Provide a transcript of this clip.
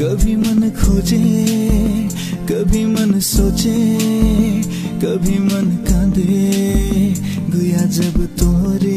कभी मन खोजे कभी मन सोचे कभी मन कांदे गुया जब तोरे